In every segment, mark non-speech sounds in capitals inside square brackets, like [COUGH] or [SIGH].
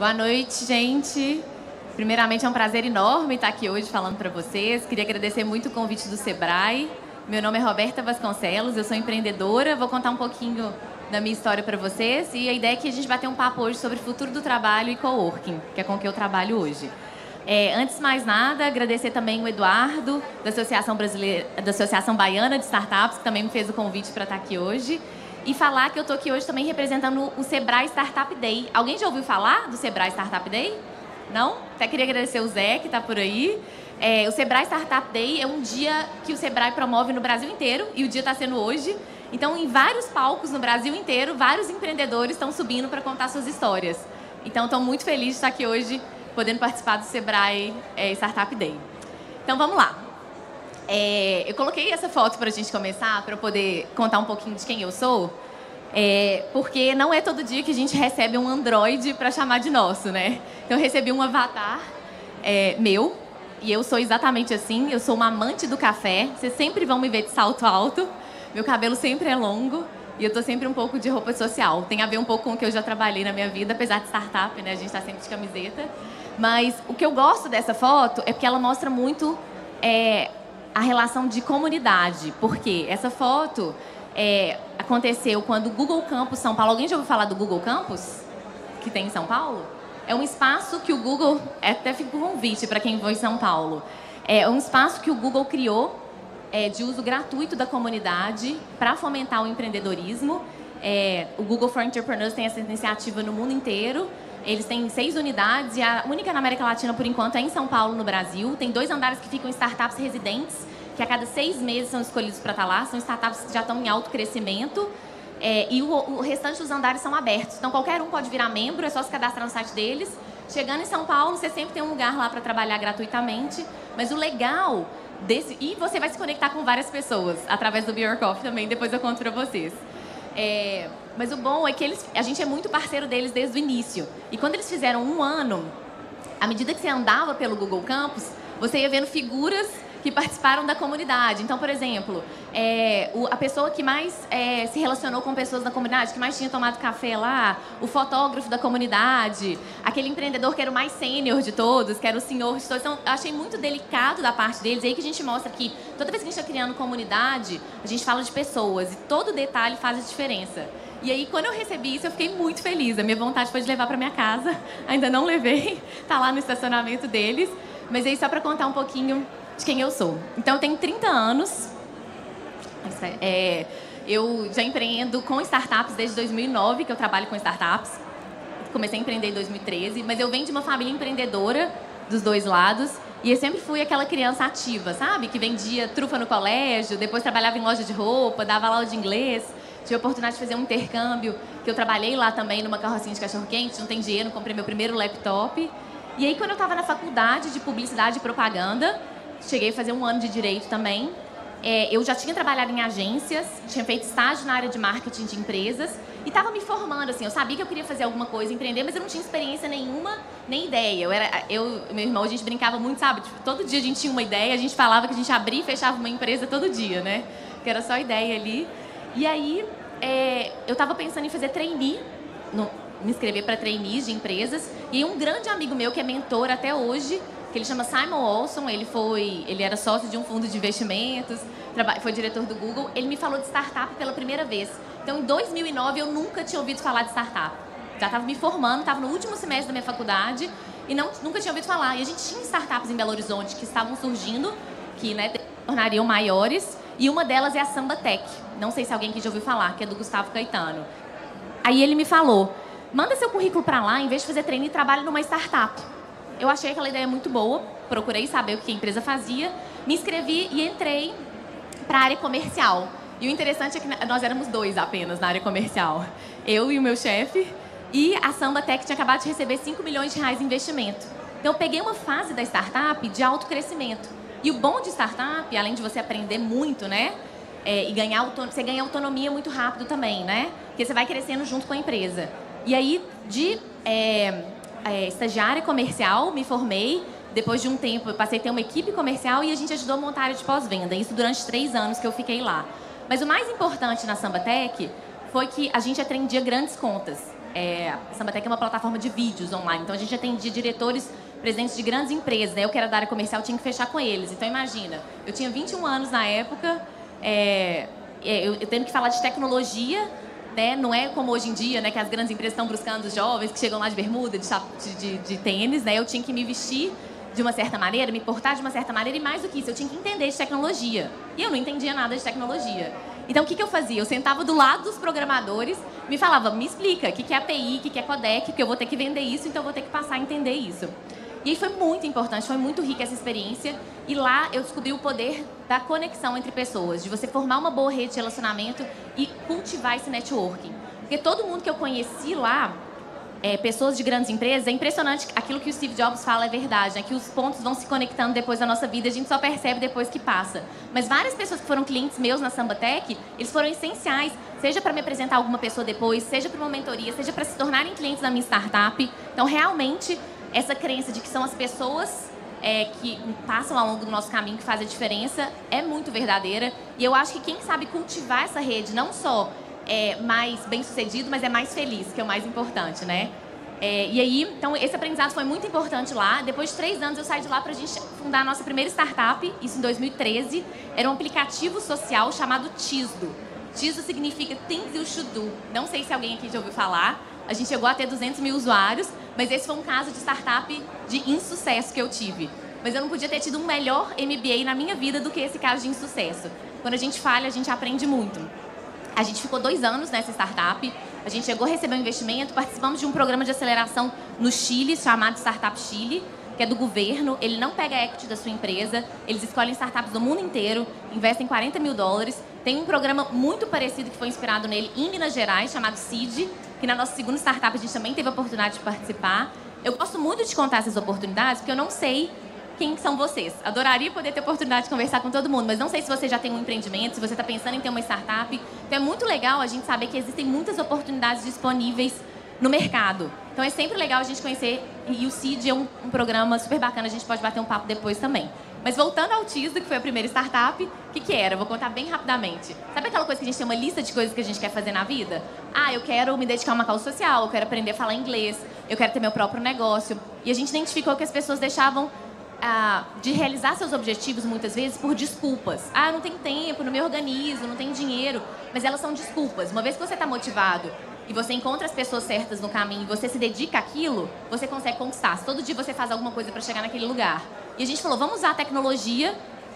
Boa noite, gente. Primeiramente, é um prazer enorme estar aqui hoje falando para vocês. Queria agradecer muito o convite do Sebrae. Meu nome é Roberta Vasconcelos, eu sou empreendedora. Vou contar um pouquinho da minha história para vocês. E a ideia é que a gente bater um papo hoje sobre o futuro do trabalho e coworking, que é com que eu trabalho hoje. É, antes de mais nada, agradecer também o Eduardo, da Associação, Brasileira, da Associação Baiana de Startups, que também me fez o convite para estar aqui hoje e falar que eu estou aqui hoje também representando o Sebrae Startup Day. Alguém já ouviu falar do Sebrae Startup Day? Não? Até queria agradecer o Zé, que está por aí. É, o Sebrae Startup Day é um dia que o Sebrae promove no Brasil inteiro e o dia está sendo hoje. Então, em vários palcos no Brasil inteiro, vários empreendedores estão subindo para contar suas histórias. Então, estou muito feliz de estar aqui hoje, podendo participar do Sebrae é, Startup Day. Então, vamos lá. É, eu coloquei essa foto para a gente começar, para eu poder contar um pouquinho de quem eu sou, é, porque não é todo dia que a gente recebe um Android para chamar de nosso, né? Então, eu recebi um avatar é, meu, e eu sou exatamente assim. Eu sou uma amante do café. Vocês sempre vão me ver de salto alto. Meu cabelo sempre é longo. E eu estou sempre um pouco de roupa social. Tem a ver um pouco com o que eu já trabalhei na minha vida, apesar de startup, né? A gente está sempre de camiseta. Mas o que eu gosto dessa foto é porque ela mostra muito é, a relação de comunidade. Porque essa foto é, aconteceu quando o Google Campus São Paulo. Alguém já ouviu falar do Google Campus? Que tem em São Paulo? É um espaço que o Google. Até fica um convite para quem for em São Paulo. É um espaço que o Google criou é, de uso gratuito da comunidade para fomentar o empreendedorismo. É, o Google for Entrepreneurs tem essa iniciativa no mundo inteiro. Eles têm seis unidades e a única na América Latina, por enquanto, é em São Paulo, no Brasil. Tem dois andares que ficam startups residentes, que a cada seis meses são escolhidos para estar lá. São startups que já estão em alto crescimento. É, e o, o, restante dos andares são abertos. Então, qualquer um pode virar membro, é só se cadastrar no site deles. Chegando em São Paulo, você sempre tem um lugar lá para trabalhar gratuitamente. Mas o legal desse... E você vai se conectar com várias pessoas através do Be Coffee também, depois eu conto para vocês. É, mas o bom é que eles, a gente é muito parceiro deles desde o início. E quando eles fizeram um ano, à medida que você andava pelo Google Campus, você ia vendo figuras que participaram da comunidade. Então, por exemplo, é, o, a pessoa que mais é, se relacionou com pessoas da comunidade, que mais tinha tomado café lá, o fotógrafo da comunidade, aquele empreendedor que era o mais sênior de todos, que era o senhor de todos. Então, eu achei muito delicado da parte deles. E aí que a gente mostra que toda vez que a gente está criando comunidade, a gente fala de pessoas e todo detalhe faz a diferença. E aí, quando eu recebi isso, eu fiquei muito feliz. A minha vontade foi de levar para minha casa. [LAUGHS] Ainda não levei, tá lá no estacionamento deles. Mas aí, só para contar um pouquinho de quem eu sou. Então, eu tenho 30 anos. É, eu já empreendo com startups desde 2009, que eu trabalho com startups. Comecei a empreender em 2013, mas eu venho de uma família empreendedora dos dois lados. E eu sempre fui aquela criança ativa, sabe? Que vendia trufa no colégio, depois trabalhava em loja de roupa, dava aula de inglês. Tive a oportunidade de fazer um intercâmbio, que eu trabalhei lá também numa carrocinha de cachorro-quente, não tem dinheiro, comprei meu primeiro laptop. E aí, quando eu estava na faculdade de publicidade e propaganda, cheguei a fazer um ano de direito também. É, eu já tinha trabalhado em agências, tinha feito estágio na área de marketing de empresas e estava me formando assim. Eu sabia que eu queria fazer alguma coisa, empreender, mas eu não tinha experiência nenhuma, nem ideia. Eu era, eu, meu irmão, a gente brincava muito, sabe? Tipo, todo dia a gente tinha uma ideia, a gente falava que a gente abria e fechava uma empresa todo dia, né? Que era só ideia ali. E aí, é, eu estava pensando em fazer trainee, no, me inscrever para trainees de empresas. E um grande amigo meu que é mentor até hoje que ele chama Simon Olson, ele foi, ele era sócio de um fundo de investimentos, foi diretor do Google. Ele me falou de startup pela primeira vez. Então, em 2009, eu nunca tinha ouvido falar de startup. Já estava me formando, estava no último semestre da minha faculdade e não, nunca tinha ouvido falar. E a gente tinha startups em Belo Horizonte que estavam surgindo, que né, tornariam maiores. E uma delas é a Samba Tech. Não sei se alguém aqui já ouviu falar, que é do Gustavo Caetano. Aí ele me falou: manda seu currículo para lá, em vez de fazer treino, trabalhe numa startup. Eu achei aquela ideia muito boa, procurei saber o que a empresa fazia, me inscrevi e entrei para a área comercial. E o interessante é que nós éramos dois apenas na área comercial. Eu e o meu chefe. E a Samba Tech tinha acabado de receber 5 milhões de reais em investimento. Então, eu peguei uma fase da startup de alto crescimento. E o bom de startup, além de você aprender muito, né? É, e ganhar você ganha autonomia muito rápido também, né? Porque você vai crescendo junto com a empresa. E aí, de é, é, estagiária comercial, me formei. Depois de um tempo, eu passei a ter uma equipe comercial e a gente ajudou a montar a área de pós-venda. Isso durante três anos que eu fiquei lá. Mas o mais importante na Sambatec foi que a gente atendia grandes contas. é, a Sambatec é uma plataforma de vídeos online. Então a gente atendia diretores presidentes de grandes empresas. Né? Eu que era da área comercial tinha que fechar com eles. Então imagina, eu tinha 21 anos na época, é, é, eu, eu tendo que falar de tecnologia, né? Não é como hoje em dia, né? Que as grandes empresas estão buscando os jovens que chegam lá de bermuda, de, de, de, de tênis, né? Eu tinha que me vestir de uma certa maneira, me portar de uma certa maneira e mais do que isso, eu tinha que entender de tecnologia. E eu não entendia nada de tecnologia. Então, o que, que eu fazia? Eu sentava do lado dos programadores, me falava, me explica, o que, que é API, o que, que é codec, porque eu vou ter que vender isso, então eu vou ter que passar a entender isso. E foi muito importante, foi muito rica essa experiência. E lá eu descobri o poder da conexão entre pessoas, de você formar uma boa rede de relacionamento e cultivar esse networking. Porque todo mundo que eu conheci lá, é, pessoas de grandes empresas, é impressionante aquilo que o Steve Jobs fala é verdade, né? que os pontos vão se conectando depois da nossa vida, a gente só percebe depois que passa. Mas várias pessoas que foram clientes meus na Sambatec, eles foram essenciais, seja para me apresentar alguma pessoa depois, seja para uma mentoria, seja para se tornarem clientes da minha startup. Então, realmente, essa crença de que são as pessoas é, que passam ao longo do nosso caminho que fazem a diferença é muito verdadeira. E eu acho que quem sabe cultivar essa rede, não só é mais bem sucedido, mas é mais feliz, que é o mais importante, né? É, e aí, então, esse aprendizado foi muito importante lá. Depois de três anos, eu saí de lá para a gente fundar a nossa primeira startup, isso em 2013. Era um aplicativo social chamado Tisdo. Tisdo significa Things You Should Do. Não sei se alguém aqui já ouviu falar. A gente chegou a ter 200 mil usuários, mas esse foi um caso de startup de insucesso que eu tive. Mas eu não podia ter tido um melhor MBA na minha vida do que esse caso de insucesso. Quando a gente falha, a gente aprende muito. A gente ficou dois anos nessa startup. A gente chegou a receber um investimento, participamos de um programa de aceleração no Chile, chamado Startup Chile, que é do governo. Ele não pega equity da sua empresa, eles escolhem startups do mundo inteiro, investem 40 mil dólares. Tem um programa muito parecido que foi inspirado nele em Minas Gerais, chamado CID, que na nossa segunda startup a gente também teve a oportunidade de participar. Eu gosto muito de contar essas oportunidades, porque eu não sei quem são vocês. Adoraria poder ter oportunidade de conversar com todo mundo, mas não sei se você já tem um empreendimento, se você está pensando em ter uma startup. Então é muito legal a gente saber que existem muitas oportunidades disponíveis no mercado. Então é sempre legal a gente conhecer, e o CID é um, um programa super bacana, a gente pode bater um papo depois também. Mas voltando ao Tisdo, que foi a primeira startup, o que, que era? Vou contar bem rapidamente. Sabe aquela coisa que a gente tem uma lista de coisas que a gente quer fazer na vida? Ah, eu quero me dedicar a uma causa social, eu quero aprender a falar inglês, eu quero ter meu próprio negócio. E a gente identificou que as pessoas deixavam ah, de realizar seus objetivos muitas vezes por desculpas. Ah, não tem tempo, não me organizo, não tenho dinheiro. Mas elas são desculpas. Uma vez que você está motivado e você encontra as pessoas certas no caminho e você se dedica àquilo, você consegue conquistar. Se todo dia você faz alguma coisa para chegar naquele lugar. E a gente falou, vamos usar a tecnologia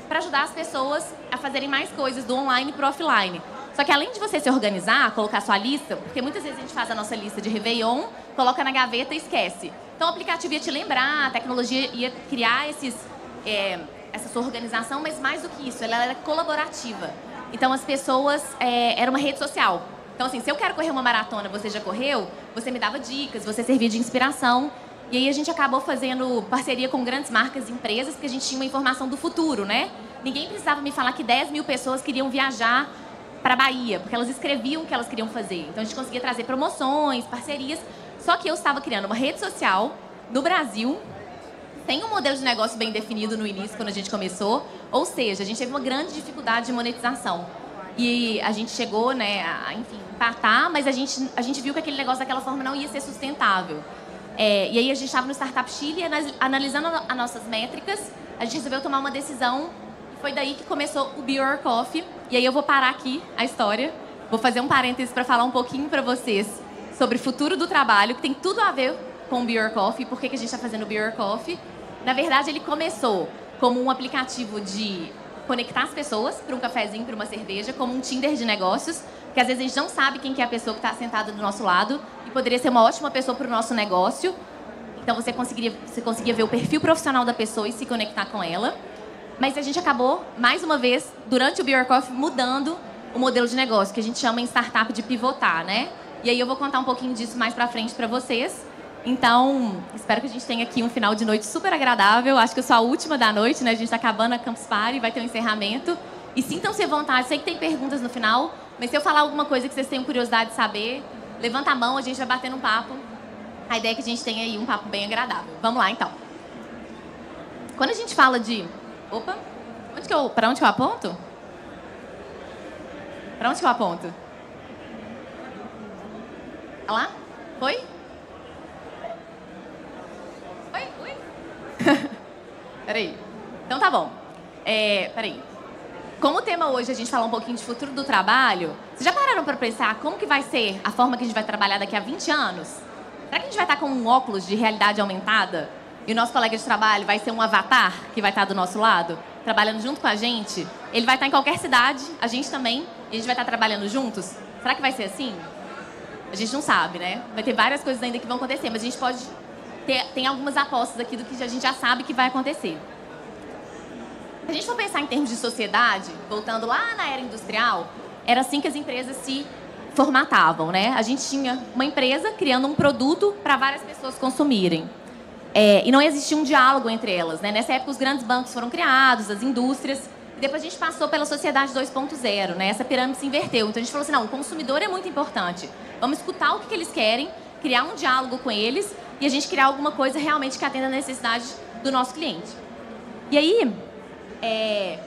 para ajudar as pessoas a fazerem mais coisas do online para o offline. Só que além de você se organizar, colocar sua lista, porque muitas vezes a gente faz a nossa lista de Réveillon, coloca na gaveta e esquece. Então o aplicativo ia te lembrar, a tecnologia ia criar esses, é, essa sua organização, mas mais do que isso, ela era colaborativa. Então as pessoas, é, era uma rede social. Então assim, se eu quero correr uma maratona, você já correu, você me dava dicas, você servia de inspiração. E aí a gente acabou fazendo parceria com grandes marcas e empresas, porque a gente tinha uma informação do futuro, né? Ninguém precisava me falar que 10 mil pessoas queriam viajar para a Bahia, porque elas escreviam o que elas queriam fazer. Então a gente conseguia trazer promoções, parcerias. Só que eu estava criando uma rede social no Brasil, sem um modelo de negócio bem definido no início, quando a gente começou. Ou seja, a gente teve uma grande dificuldade de monetização. E a gente chegou, né, a, enfim, empatar, mas a gente, a gente viu que aquele negócio daquela forma não ia ser sustentável. É, e aí a gente estava no Startup Chile, analisando as nossas métricas, a gente resolveu tomar uma decisão foi daí que começou o Be Your Coffee. E aí eu vou parar aqui a história. Vou fazer um parênteses para falar um pouquinho para vocês sobre o futuro do trabalho, que tem tudo a ver com o Be Your Coffee. Por que, que a gente está fazendo o Be Your Coffee? Na verdade, ele começou como um aplicativo de conectar as pessoas para um cafezinho, para uma cerveja, como um Tinder de negócios, que às vezes a gente não sabe quem que é a pessoa que está sentada do nosso lado e poderia ser uma ótima pessoa para o nosso negócio. Então você conseguiria, você conseguia ver o perfil profissional da pessoa e se conectar com ela. Mas a gente acabou, mais uma vez, durante o Beer mudando o modelo de negócio, que a gente chama em startup de pivotar, né? E aí eu vou contar um pouquinho disso mais pra frente para vocês. Então, espero que a gente tenha aqui um final de noite super agradável. Acho que eu sou a última da noite, né? A gente está acabando a Campus Party, vai ter um encerramento. E sintam-se à vontade. Sei que tem perguntas no final, mas se eu falar alguma coisa que vocês tenham curiosidade de saber, levanta a mão, a gente vai bater um papo. A ideia é que a gente tenha aí um papo bem agradável. Vamos lá, então. Quando a gente fala de Opa! Onde que eu, para onde que eu aponto? Para onde que eu aponto? Lá? Foi? Foi? Peraí. Então tá bom. É, peraí. Como o tema hoje a gente fala um pouquinho de futuro do trabalho, vocês já pararam para pensar como que vai ser a forma que a gente vai trabalhar daqui a 20 anos? Será que a gente vai estar com um óculos de realidade aumentada? E o nosso colega de trabalho vai ser um avatar que vai estar do nosso lado, trabalhando junto com a gente? Ele vai estar em qualquer cidade, a gente também, e a gente vai estar trabalhando juntos? Será que vai ser assim? A gente não sabe, né? Vai ter várias coisas ainda que vão acontecer, mas a gente pode ter tem algumas apostas aqui do que a gente já sabe que vai acontecer. Se a gente for pensar em termos de sociedade, voltando lá na era industrial, era assim que as empresas se formatavam, né? A gente tinha uma empresa criando um produto para várias pessoas consumirem. É, e não existia um diálogo entre elas, né? Nessa época, os grandes bancos foram criados, as indústrias, e depois a gente passou pela sociedade 2.0, né? Essa pirâmide se inverteu. Então a gente falou assim, não, o consumidor é muito importante. Vamos escutar o que, que eles querem, criar um diálogo com eles e a gente criar alguma coisa realmente que atenda a necessidade do nosso cliente. E aí, é...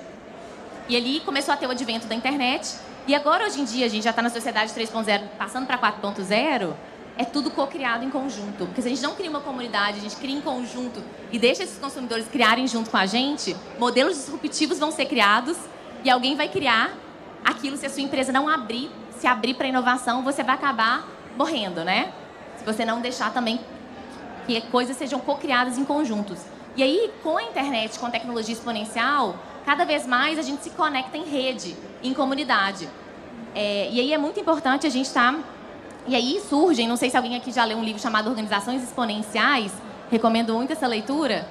e ali começou a ter o advento da internet. E agora, hoje em dia, a gente já está na sociedade 3.0, passando para 4.0, é tudo co-criado em conjunto. Porque se a gente não cria uma comunidade, a gente cria em conjunto e deixa esses consumidores criarem junto com a gente, modelos disruptivos vão ser criados e alguém vai criar aquilo se a sua empresa não abrir, se abrir para inovação, você vai acabar morrendo, né? Se você não deixar também que coisas sejam co-criadas em conjuntos. E aí, com a internet, com a tecnologia exponencial, cada vez mais a gente se conecta em rede, em comunidade. É, e aí é muito importante a gente estar... Tá... E aí surgem, não sei se alguém aqui já leu um livro chamado Organizações Exponenciais, recomendo muito essa leitura.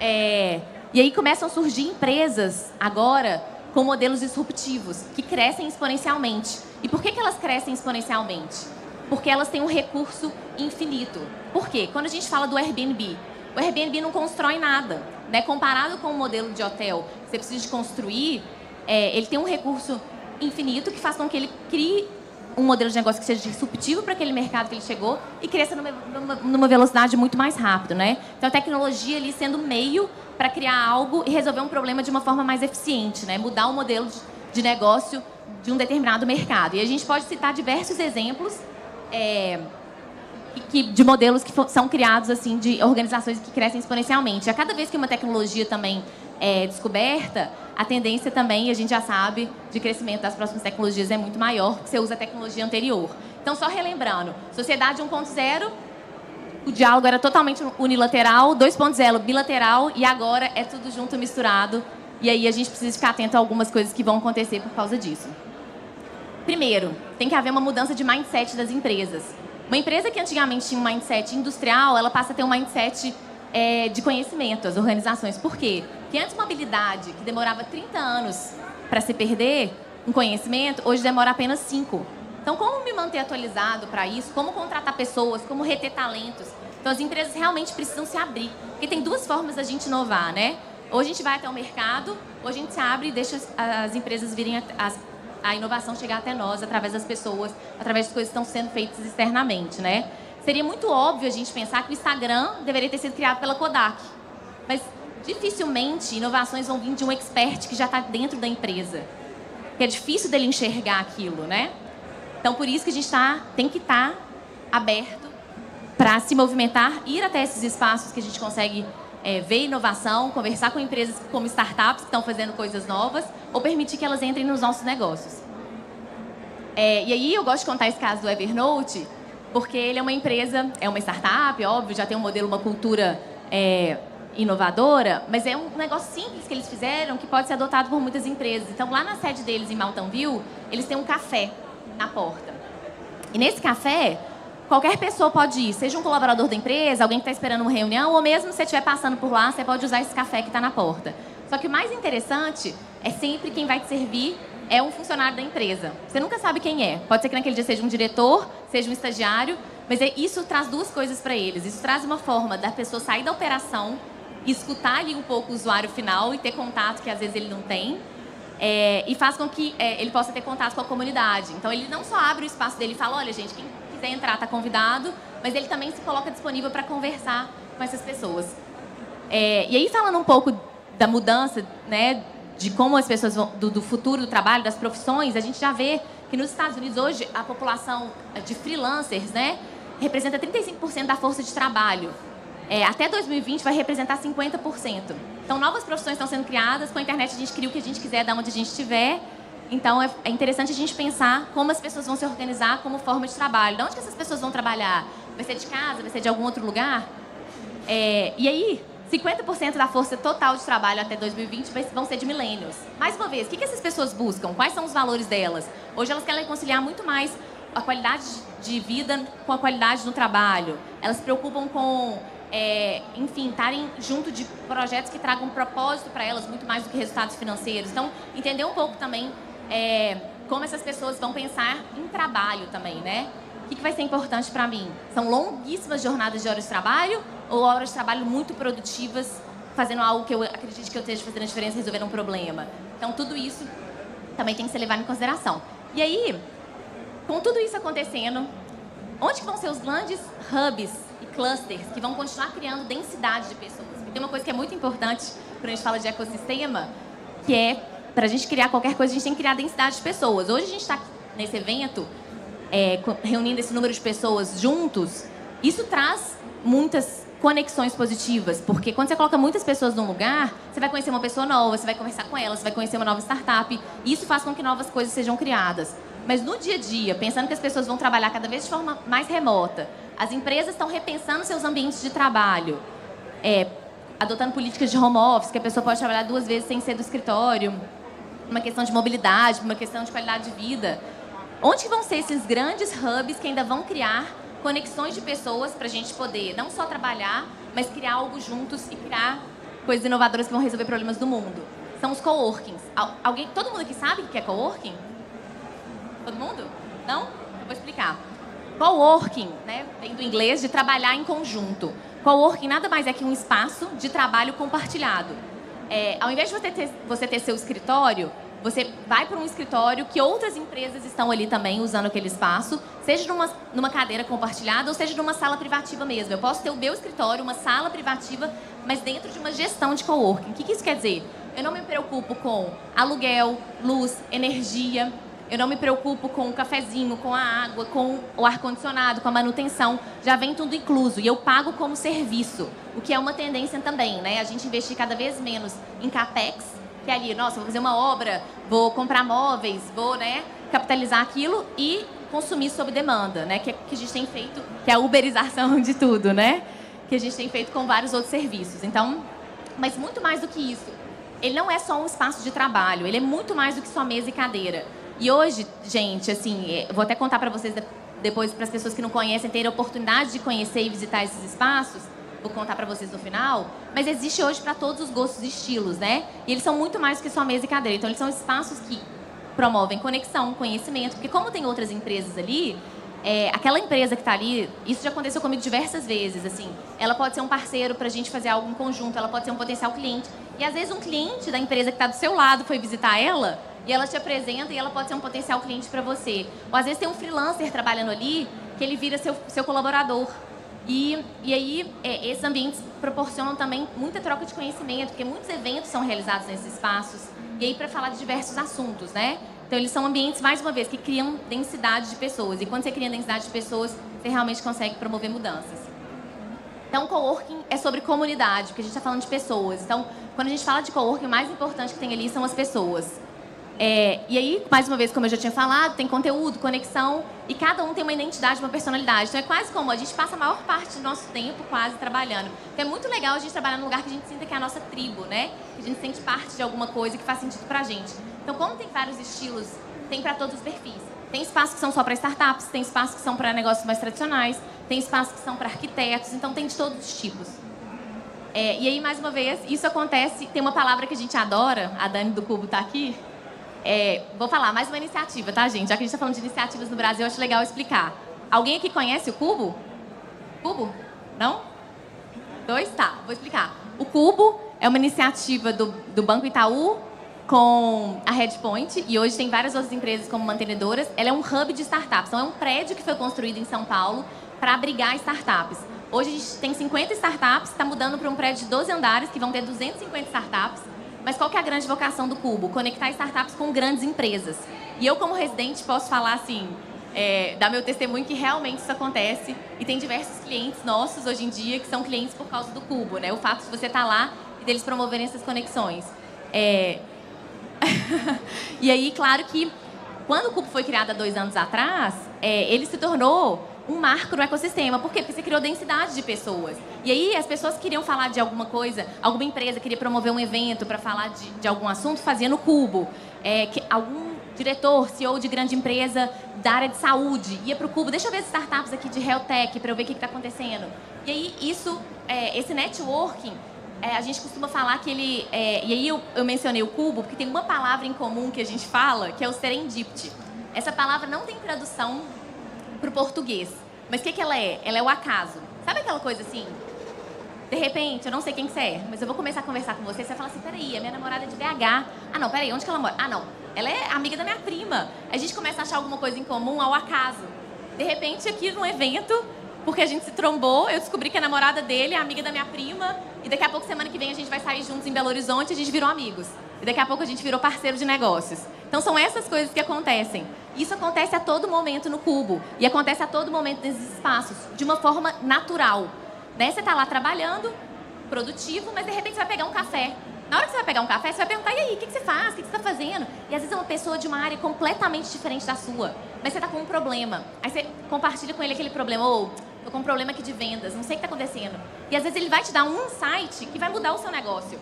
É, e aí começam a surgir empresas agora com modelos disruptivos, que crescem exponencialmente. E por que, que elas crescem exponencialmente? Porque elas têm um recurso infinito. Por quê? Quando a gente fala do Airbnb, o Airbnb não constrói nada. Né? Comparado com o modelo de hotel que você precisa de construir, é, ele tem um recurso infinito que faz com que ele crie um modelo de negócio que seja disruptivo para aquele mercado que ele chegou e cresça numa, numa, numa velocidade muito mais rápido, né? Então a tecnologia ali sendo meio para criar algo e resolver um problema de uma forma mais eficiente, né? Mudar o modelo de, de negócio de um determinado mercado. E a gente pode citar diversos exemplos é, que, de modelos que são criados assim de organizações que crescem exponencialmente. A cada vez que uma tecnologia também é descoberta, a tendência também, a gente já sabe, de crescimento das próximas tecnologias é muito maior, porque você usa a tecnologia anterior. Então, só relembrando, sociedade 1.0, o diálogo era totalmente unilateral, 2.0 bilateral, e agora é tudo junto, misturado. E aí a gente precisa ficar atento a algumas coisas que vão acontecer por causa disso. Primeiro, tem que haver uma mudança de mindset das empresas. Uma empresa que antigamente tinha um mindset industrial, ela passa a ter um mindset é, de conhecimento, as organizações. Por quê? Porque antes uma habilidade que demorava 30 anos para se perder, um conhecimento, hoje demora apenas 5. Então, como me manter atualizado para isso? Como contratar pessoas? Como reter talentos? Então, as empresas realmente precisam se abrir. Porque tem duas formas da gente inovar, né? Ou a gente vai até o mercado, ou a gente se abre e deixa as, as empresas virem, as, a inovação chegar até nós através das pessoas, através das coisas que estão sendo feitas externamente, né? Seria muito óbvio a gente pensar que o Instagram deveria ter sido criado pela Kodak. Mas dificilmente inovações vão vir de um expert que já está dentro da empresa. Que é difícil dele enxergar aquilo, né? Então, por isso que a gente tá, tem que estar tá aberto para se movimentar, ir até esses espaços que a gente consegue é, ver inovação, conversar com empresas como startups que estão fazendo coisas novas, ou permitir que elas entrem nos nossos negócios. É, e aí eu gosto de contar esse caso do Evernote, porque ele é uma empresa, é uma startup, óbvio, já tem um modelo, uma cultura é, inovadora, mas é um negócio simples que eles fizeram que pode ser adotado por muitas empresas. Então, lá na sede deles em Mountain View, eles têm um café na porta. E nesse café, Qualquer pessoa pode ir, seja um colaborador da empresa, alguém que está esperando uma reunião, ou mesmo se você estiver passando por lá, você pode usar esse café que está na porta. Só que o mais interessante é sempre quem vai te servir é um funcionário da empresa. Você nunca sabe quem é. Pode ser que naquele dia seja um diretor, seja um estagiário, mas é, isso traz duas coisas para eles. Isso traz uma forma da pessoa sair da operação, escutar ali um pouco o usuário final e ter contato que às vezes ele não tem. É, e faz com que é, ele possa ter contato com a comunidade. Então ele não só abre o espaço dele e fala, olha gente, quem quiser entrar está convidado, mas ele também se coloca disponível para conversar com essas pessoas. É, e aí falando um pouco da mudança, né, de como as pessoas vão, do, do, futuro do trabalho, das profissões, a gente já vê que nos Estados Unidos hoje a população de freelancers, né, representa 35% da força de trabalho. É, até 2020 vai representar 50%. Então, novas profissões estão sendo criadas. Com a internet, a gente cria o que a gente quiser, da onde a gente estiver. Então, é, é interessante a gente pensar como as pessoas vão se organizar como forma de trabalho. De onde que essas pessoas vão trabalhar? Vai ser de casa? Vai ser de algum outro lugar? É, e aí, 50% da força total de trabalho até 2020 vão ser de milênios. Mais uma vez, o que essas pessoas buscam? Quais são os valores delas? Hoje elas querem conciliar muito mais a qualidade de vida com a qualidade do trabalho. Elas se preocupam com, é, enfim, estarem junto de projetos que tragam propósito para elas, muito mais do que resultados financeiros. Então, entender um pouco também é, como essas pessoas vão pensar em trabalho também, né? O que, que vai ser importante para mim? São longuíssimas jornadas de horas de trabalho ou horas de trabalho muito produtivas, fazendo algo que eu acredito que eu esteja fazendo a diferença, resolvendo um problema? Então, tudo isso também tem que ser levado em consideração. E aí, com tudo isso acontecendo, onde vão ser os grandes hubs e clusters que vão continuar criando densidade de pessoas? Porque tem uma coisa que é muito importante quando a gente fala de ecossistema, que é, para a gente criar qualquer coisa, a gente tem que criar densidade de pessoas. Hoje a gente está nesse evento, é, reunindo esse número de pessoas juntos, isso traz muitas conexões positivas, porque quando você coloca muitas pessoas num lugar, você vai conhecer uma pessoa nova, você vai conversar com ela, você vai conhecer uma nova startup, e isso faz com que novas coisas sejam criadas. Mas no dia a dia, pensando que as pessoas vão trabalhar cada vez de forma mais remota, as empresas estão repensando seus ambientes de trabalho, é, adotando políticas de home office, que a pessoa pode trabalhar duas vezes sem ser do escritório, uma questão de mobilidade, uma questão de qualidade de vida. Onde vão ser esses grandes hubs que ainda vão criar conexões de pessoas para a gente poder não só trabalhar, mas criar algo juntos e criar coisas inovadoras que vão resolver problemas do mundo. São os coworkings. Alguém, todo mundo aqui sabe o que é coworking? Todo mundo? Não? Eu vou explicar. Coworking, né, vem do inglês de trabalhar em conjunto. Coworking nada mais é que um espaço de trabalho compartilhado. É, ao invés de você ter, você ter seu escritório, você vai para um escritório que outras empresas estão ali também usando aquele espaço, seja numa, numa cadeira compartilhada ou seja numa sala privativa mesmo. Eu posso ter o meu escritório, uma sala privativa, mas dentro de uma gestão de coworking. O que, que isso quer dizer? Eu não me preocupo com aluguel, luz, energia. Eu não me preocupo com o cafezinho, com a água, com o ar-condicionado, com a manutenção. Já vem tudo incluso. E eu pago como serviço. O que é uma tendência também, né? A gente investir cada vez menos em capex é ali, nossa, vou fazer uma obra, vou comprar móveis, vou, né, capitalizar aquilo e consumir sob demanda, né, que, que a gente tem feito, que é a uberização de tudo, né, que a gente tem feito com vários outros serviços. Então, mas muito mais do que isso, ele não é só um espaço de trabalho, ele é muito mais do que só mesa e cadeira. E hoje, gente, assim, é, vou até contar para vocês depois, para as pessoas que não conhecem, terem a oportunidade de conhecer e visitar esses espaços vou contar para vocês no final, mas existe hoje para todos os gostos e estilos, né? E eles são muito mais que só mesa e cadeira. Então, eles são espaços que promovem conexão, conhecimento, porque como tem outras empresas ali, é, aquela empresa que está ali, isso já aconteceu comigo diversas vezes, assim, ela pode ser um parceiro para a gente fazer algo em conjunto, ela pode ser um potencial cliente. E às vezes um cliente da empresa que está do seu lado foi visitar ela e ela te apresenta e ela pode ser um potencial cliente para você. Ou às vezes tem um freelancer trabalhando ali que ele vira seu, seu colaborador. E, e aí, é, esses ambientes proporcionam também muita troca de conhecimento, porque muitos eventos são realizados nesses espaços, e aí para falar de diversos assuntos, né? Então, eles são ambientes, mais uma vez, que criam densidade de pessoas. E quando você cria densidade de pessoas, você realmente consegue promover mudanças. Então, coworking é sobre comunidade, porque a gente está falando de pessoas. Então, quando a gente fala de coworking, o mais importante que tem ali são as pessoas. É, e aí, mais uma vez, como eu já tinha falado, tem conteúdo, conexão, e cada um tem uma identidade, uma personalidade. Então é quase como a gente passa a maior parte do nosso tempo quase trabalhando. Então é muito legal a gente trabalhar num lugar que a gente sinta que é a nossa tribo, né? Que a gente sente parte de alguma coisa que faz sentido pra gente. Então, como tem vários estilos, tem para todos os perfis. Tem espaços que são só para startups, tem espaços que são para negócios mais tradicionais, tem espaços que são para arquitetos, então tem de todos os tipos. É, e aí, mais uma vez, isso acontece. Tem uma palavra que a gente adora, a Dani do Cubo está aqui, é, vou falar mais uma iniciativa, tá, gente? Já que a gente está falando de iniciativas no Brasil, acho legal explicar. Alguém aqui conhece o Cubo? Cubo? Não? Dois? Tá, vou explicar. O Cubo é uma iniciativa do, do Banco Itaú com a Redpoint e hoje tem várias outras empresas como mantenedoras. Ela é um hub de startups, então é um prédio que foi construído em São Paulo para abrigar startups. Hoje a gente tem 50 startups, está mudando para um prédio de 12 andares que vão ter 250 startups mas qual que é a grande vocação do Cubo? Conectar startups com grandes empresas. E eu, como residente, posso falar assim, é, dar meu testemunho que realmente isso acontece. E tem diversos clientes nossos hoje em dia que são clientes por causa do Cubo, né? O fato de você estar tá lá e deles promoverem essas conexões. É... [LAUGHS] e aí, claro que quando o Cubo foi criado há dois anos atrás, é, ele se tornou um marco no ecossistema. Por quê? Porque você criou densidade de pessoas. E aí as pessoas queriam falar de alguma coisa, alguma empresa queria promover um evento para falar de, de, algum assunto, fazia no Cubo. É, que, algum diretor, CEO de grande empresa da área de saúde ia para o Cubo, deixa eu ver as startups aqui de health tech para eu ver o que está acontecendo. E aí isso, é, esse networking, é, a gente costuma falar que ele, é, e aí eu, eu mencionei o Cubo porque tem uma palavra em comum que a gente fala, que é o serendipity. Essa palavra não tem tradução para o português. Mas o que, que ela é? Ela é o acaso. Sabe aquela coisa assim? De repente, eu não sei quem que você é, mas eu vou começar a conversar com você. Você vai falar assim: peraí, a minha namorada é de BH. Ah, não, peraí, onde que ela mora? Ah, não, ela é amiga da minha prima. A gente começa a achar alguma coisa em comum ao acaso. De repente, aqui num evento, porque a gente se trombou, eu descobri que a namorada dele é amiga da minha prima. E daqui a pouco, semana que vem, a gente vai sair juntos em Belo Horizonte e a gente virou amigos. E daqui a pouco a gente virou parceiro de negócios. Então são essas coisas que acontecem. Isso acontece a todo momento no cubo. E acontece a todo momento nesses espaços, de uma forma natural. Né? Você está lá trabalhando, produtivo, mas de repente você vai pegar um café. Na hora que você vai pegar um café, você vai perguntar, e aí, o que, você faz? O que, você está fazendo? E às vezes é uma pessoa de uma área completamente diferente da sua. Mas você está com um problema. Aí você compartilha com ele aquele problema. Ou, tô com um problema aqui de vendas, não sei o que está acontecendo. E às vezes ele vai te dar um insight que vai mudar o seu negócio.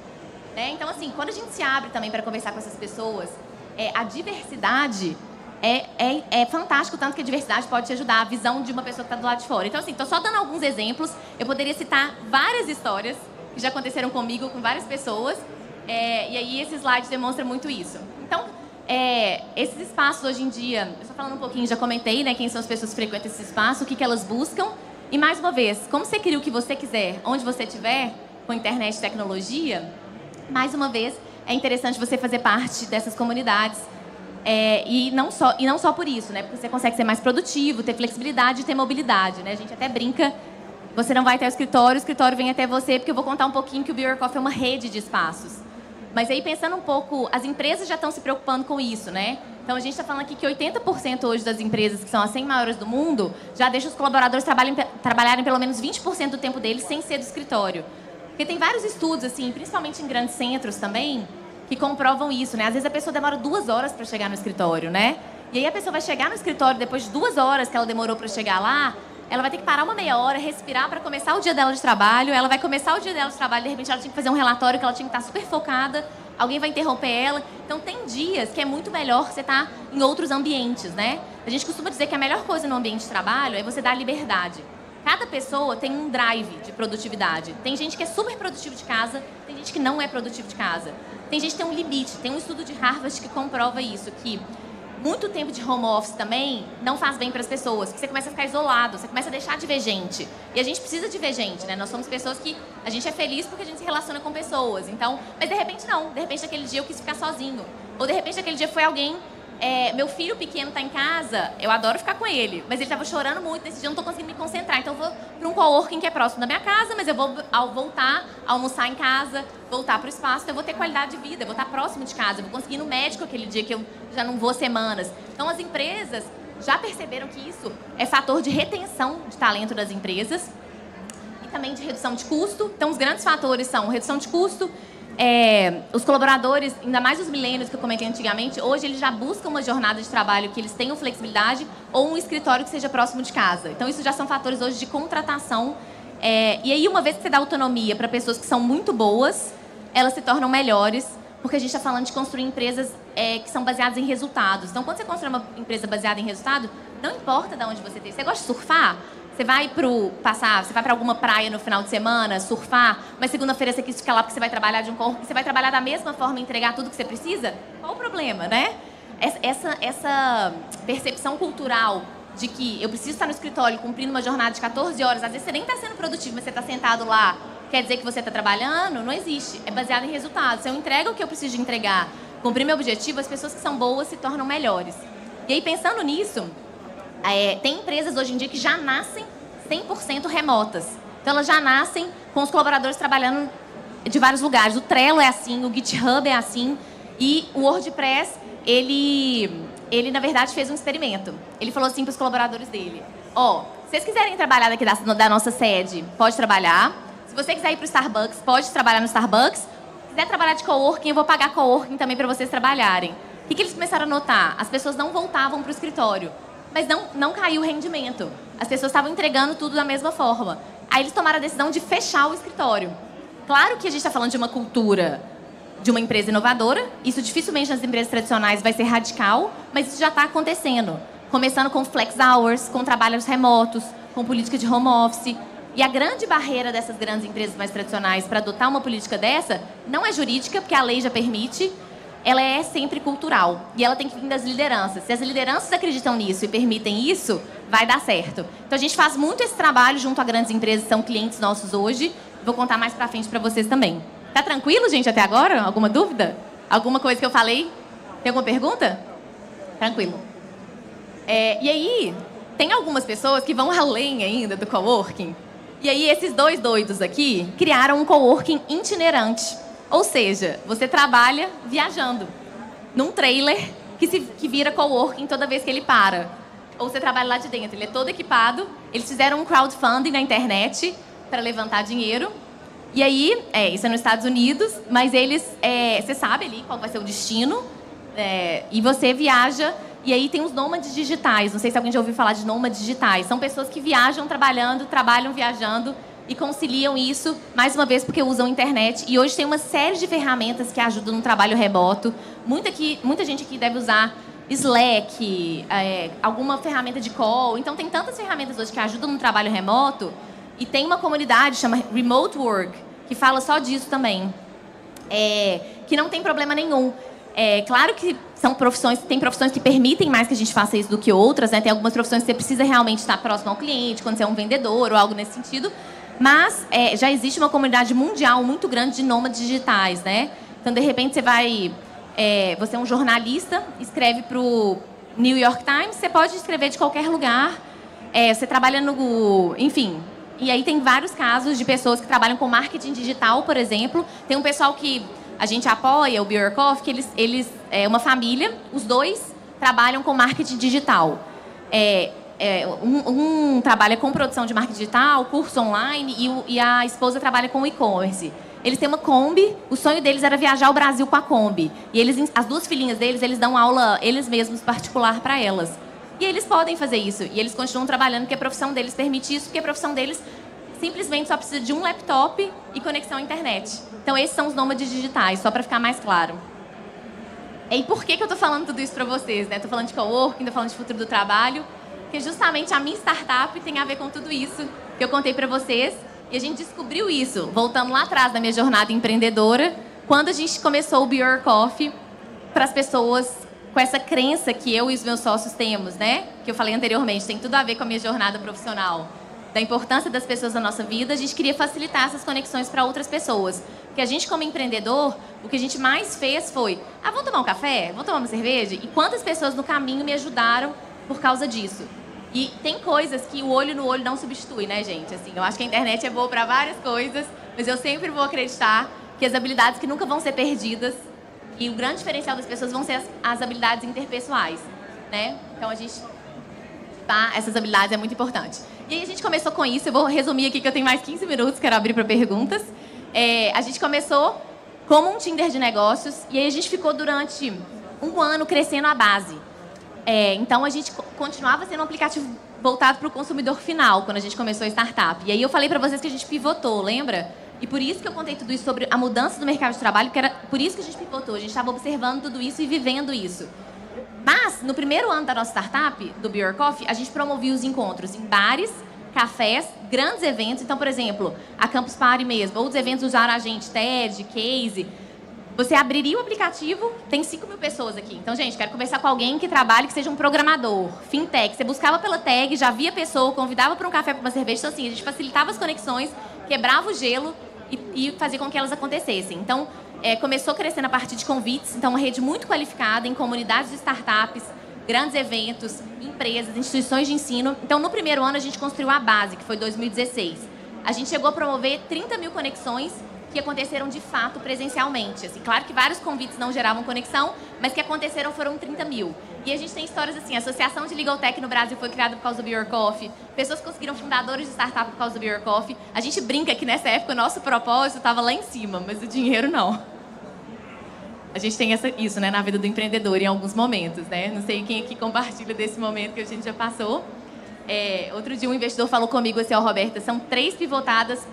Né? Então, assim, quando a gente se abre também para conversar com essas pessoas, é, a diversidade é, é, é, fantástico, tanto que a diversidade pode te ajudar, a visão de uma pessoa que está do lado de fora. Então, assim, estou só dando alguns exemplos. Eu poderia citar várias histórias que já aconteceram comigo, com várias pessoas. É, e aí, esse slide demonstra muito isso. Então, é, esses espaços hoje em dia, eu estou falando um pouquinho, já comentei, né, quem são as pessoas que frequentam esse espaço, o que, que elas buscam. E, mais uma vez, como você cria o que você quiser, onde você estiver, com internet e tecnologia, mais uma vez, é interessante você fazer parte dessas comunidades. É, e, não só, e não só por isso, né? Porque você consegue ser mais produtivo, ter flexibilidade e ter mobilidade, né? A gente até brinca, você não vai até o escritório, o escritório vem até você, porque eu vou contar um pouquinho que o Beer Coffee é uma rede de espaços. Mas aí, pensando um pouco, as empresas já estão se preocupando com isso, né? Então, a gente está falando aqui que 80% hoje das empresas que são as 100 maiores do mundo já deixam os colaboradores trabalharem pelo menos 20% do tempo deles sem ser do escritório. Porque tem vários estudos, assim, principalmente em grandes centros também, que comprovam isso, né? Às vezes a pessoa demora duas horas para chegar no escritório, né? E aí a pessoa vai chegar no escritório depois de duas horas que ela demorou para chegar lá, ela vai ter que parar uma meia hora, respirar para começar o dia dela de trabalho. Ela vai começar o dia dela de trabalho, de repente ela tinha que fazer um relatório que ela tinha que estar super focada, alguém vai interromper ela. Então tem dias que é muito melhor você estar em outros ambientes, né? A gente costuma dizer que a melhor coisa no ambiente de trabalho é você dar liberdade. Cada pessoa tem um drive de produtividade. Tem gente que é super produtivo de casa, gente que não é produtivo de casa. Tem gente que tem um limite. Tem um estudo de Harvard que comprova isso, que muito tempo de home office também não faz bem para as pessoas, porque você começa a ficar isolado, você começa a deixar de ver gente. E a gente precisa de ver gente, né? Nós somos pessoas que a gente é feliz porque a gente se relaciona com pessoas. Então, mas de repente não, de repente aquele dia eu quis ficar sozinho, ou de repente aquele dia foi alguém é, meu filho pequeno está em casa, eu adoro ficar com ele, mas ele estava chorando muito nesse dia, eu não estou conseguindo me concentrar. Então eu vou para um coworking que é próximo da minha casa, mas eu vou ao voltar, almoçar em casa, voltar para o espaço, então eu vou ter qualidade de vida, eu vou estar próximo de casa, eu vou conseguir ir no médico aquele dia que eu já não vou semanas. Então as empresas já perceberam que isso é fator de retenção de talento das empresas e também de redução de custo. Então os grandes fatores são redução de custo, é, os colaboradores, ainda mais os milênios que eu comentei antigamente, hoje eles já buscam uma jornada de trabalho que eles tenham flexibilidade ou um escritório que seja próximo de casa. Então, isso já são fatores hoje de contratação. É, e aí, uma vez que você dá autonomia para pessoas que são muito boas, elas se tornam melhores, porque a gente está falando de construir empresas é, que são baseadas em resultados. Então, quando você constrói uma empresa baseada em resultado, não importa de onde você tem. Você gosta de surfar? Você vai pro passar, você vai para alguma praia no final de semana, surfar, mas segunda-feira você quis ficar lá porque você vai trabalhar de um corpo, você vai trabalhar da mesma forma entregar tudo que você precisa? Qual o problema, né? Essa, essa percepção cultural de que eu preciso estar no escritório cumprindo uma jornada de 14 horas, às vezes você nem está sendo produtivo, mas você está sentado lá, quer dizer que você está trabalhando? Não existe. É baseado em resultados. Se eu entrego o que eu preciso de entregar, cumprir meu objetivo, as pessoas que são boas se tornam melhores. E aí, pensando nisso, é, tem empresas hoje em dia que já nascem 100% remotas. Então, elas já nascem com os colaboradores trabalhando de vários lugares. O Trello é assim, o GitHub é assim. E o WordPress, ele ele na verdade fez um experimento. Ele falou assim para os colaboradores dele: Ó, oh, se vocês quiserem trabalhar daqui da, da, nossa sede, pode trabalhar. Se você quiser ir para o Starbucks, pode trabalhar no Starbucks. Se quiser trabalhar de coworking, eu vou pagar coworking também para vocês trabalharem. O que, que eles começaram a notar? As pessoas não voltavam para o escritório, mas não, não caiu o rendimento. As pessoas estavam entregando tudo da mesma forma. Aí eles tomaram a decisão de fechar o escritório. Claro que a gente está falando de uma cultura de uma empresa inovadora. Isso dificilmente nas empresas tradicionais vai ser radical, mas isso já está acontecendo. Começando com flex hours, com trabalhos remotos, com política de home office. E a grande barreira dessas grandes empresas mais tradicionais para adotar uma política dessa não é jurídica, porque a lei já permite, ela é sempre cultural. E ela tem que vir das lideranças. Se as lideranças acreditam nisso e permitem isso, vai dar certo. Então a gente faz muito esse trabalho junto a grandes empresas são clientes nossos hoje. Vou contar mais para frente para vocês também. Tá tranquilo, gente, até agora? Alguma dúvida? Alguma coisa que eu falei? Tem alguma pergunta? Tranquilo. É, e aí, tem algumas pessoas que vão além ainda do coworking. E aí, esses dois doidos aqui criaram um coworking itinerante. Ou seja, você trabalha viajando num trailer que, se, que vira coworking toda vez que ele para. Ou você trabalha lá de dentro. Ele é todo equipado. Eles fizeram um crowdfunding na internet para levantar dinheiro e aí, é, isso é nos Estados Unidos, mas eles, é, você sabe ali qual vai ser o destino, é, e você viaja, e aí tem os nômades digitais. Não sei se alguém já ouviu falar de nômades digitais. São pessoas que viajam trabalhando, trabalham viajando e conciliam isso, mais uma vez, porque usam internet. E hoje tem uma série de ferramentas que ajudam no trabalho remoto. Muita, aqui, muita gente aqui deve usar Slack, é, alguma ferramenta de call. Então, tem tantas ferramentas hoje que ajudam no trabalho remoto. E tem uma comunidade chama Remote Work, que fala só disso também. É, que não tem problema nenhum. É claro que são profissões, tem profissões que permitem mais que a gente faça isso do que outras, né? Tem algumas profissões que você precisa realmente estar próximo ao cliente, quando você é um vendedor ou algo nesse sentido. Mas é, já existe uma comunidade mundial muito grande de nômades digitais, né? Então, de repente, você vai. É, você é um jornalista, escreve para o New York Times, você pode escrever de qualquer lugar. É, você trabalha no. Enfim, e aí tem vários casos de pessoas que trabalham com marketing digital, por exemplo. Tem um pessoal que a gente apoia, o Bjorkov, que eles, eles é uma família, os dois trabalham com marketing digital. É, é, um, um, trabalha com produção de marketing digital, curso online, e, e a esposa trabalha com e-commerce. Eles têm uma Kombi, o sonho deles era viajar ao Brasil com a Kombi. E eles, as duas filhinhas deles, eles dão aula, eles mesmos, particular para elas. E eles podem fazer isso. E eles continuam trabalhando porque a profissão deles permite isso, porque a profissão deles simplesmente só precisa de um laptop e conexão à internet. Então, esses são os nômades digitais, só para ficar mais claro. E por que, que eu estou falando tudo isso para vocês? Estou né? falando de coworking, estou falando de futuro do trabalho, porque justamente a minha startup tem a ver com tudo isso que eu contei para vocês. E a gente descobriu isso, voltando lá atrás da minha jornada empreendedora, quando a gente começou o Be Your Coffee para as pessoas com essa crença que eu e os meus sócios temos, né? Que eu falei anteriormente, tem tudo a ver com a minha jornada profissional. Da importância das pessoas na nossa vida, a gente queria facilitar essas conexões para outras pessoas. Porque a gente, como empreendedor, o que a gente mais fez foi: ah, vamos tomar um café? Vamos tomar uma cerveja? E quantas pessoas no caminho me ajudaram por causa disso? E tem coisas que o olho no olho não substitui, né, gente? Assim, eu acho que a internet é boa para várias coisas, mas eu sempre vou acreditar que as habilidades que nunca vão ser perdidas e o grande diferencial das pessoas vão ser as, as habilidades interpessoais, né? Então a gente tá, essas habilidades é muito importante. E aí a gente começou com isso, eu vou resumir aqui que eu tenho mais 15 minutos, quero abrir para perguntas. É, a gente começou como um Tinder de negócios e aí a gente ficou durante um ano crescendo a base. É, então a gente continuava sendo um aplicativo voltado para o consumidor final quando a gente começou a startup. E aí eu falei para vocês que a gente pivotou, lembra? E por isso que eu contei tudo isso sobre a mudança do mercado de trabalho, porque era por isso que a gente pivotou. A gente estava observando tudo isso e vivendo isso. Mas, no primeiro ano da nossa startup, do Beer Coffee, a gente promovia os encontros em bares, cafés, grandes eventos. Então, por exemplo, a Campus Party mesmo, ou os eventos usaram a gente, TED, Case. Você abriria o aplicativo, tem 5 mil pessoas aqui. Então, gente, quero conversar com alguém que trabalhe, que seja um programador, fintech. Você buscava pela tag, já via pessoa, convidava para um café, para uma cerveja. Então, assim, a gente facilitava as conexões, quebrava o gelo e, e fazer com que elas acontecessem. Então, é, começou crescendo a partir de convites, então uma rede muito qualificada em comunidades de startups, grandes eventos, empresas, instituições de ensino. Então, no primeiro ano, a gente construiu a base, que foi 2016. a gente chegou a promover 30 mil conexões que aconteceram de fato presencialmente. Assim, claro que vários convites não geravam conexão, mas que aconteceram foram 30 mil. E a gente tem histórias assim, a Associação de Legal Tech no Brasil foi criada por causa do Be Your Coffee, pessoas conseguiram fundadores de startup por causa do Be Your Coffee. A gente brinca que nessa época o nosso propósito estava lá em cima, mas o dinheiro não. A gente tem essa, isso né, na vida do empreendedor em alguns momentos. Né? Não sei quem aqui compartilha desse momento que a gente já passou. É, outro dia um investidor falou comigo assim, ó, oh, Roberta, são três pivotadas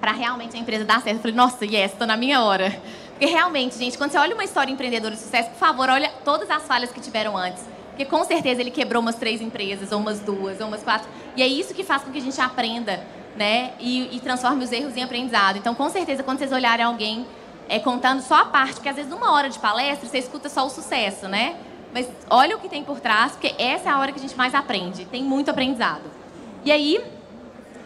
para realmente a empresa dar certo. Eu falei, nossa, yes, estou na minha hora. Porque realmente, gente, quando você olha uma história empreendedora de sucesso, por favor, olha todas as falhas que tiveram antes. Porque com certeza ele quebrou umas três empresas, ou umas duas, ou umas quatro. E é isso que faz com que a gente aprenda, né? E, e transforme os erros em aprendizado. Então, com certeza, quando vocês olharem alguém é, contando só a parte, porque às vezes numa hora de palestra você escuta só o sucesso, né? Mas olha o que tem por trás, porque essa é a hora que a gente mais aprende. Tem muito aprendizado. E aí,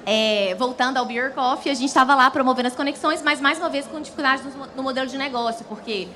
é, voltando ao Beer Coffee, a gente estava lá promovendo as conexões, mas mais uma vez com dificuldades no, no modelo de negócio, porque